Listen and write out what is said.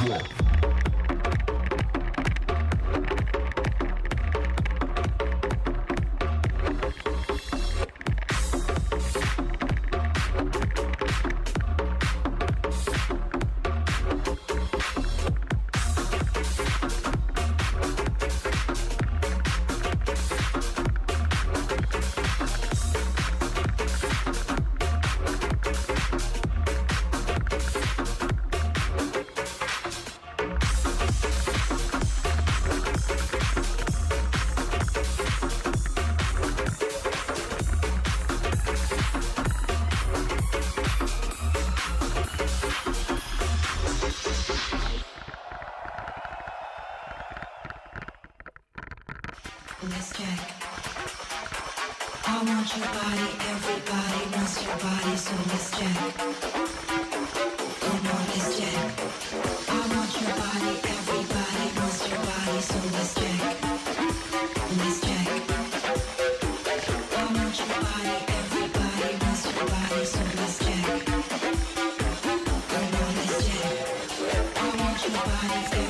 Club. I want your body, everybody wants your body so mystic. You're more mystic. I want your body, everybody wants your body so mystic. Mystic. I want your body, everybody wants your body so mystic. You're more mystic. I want your body,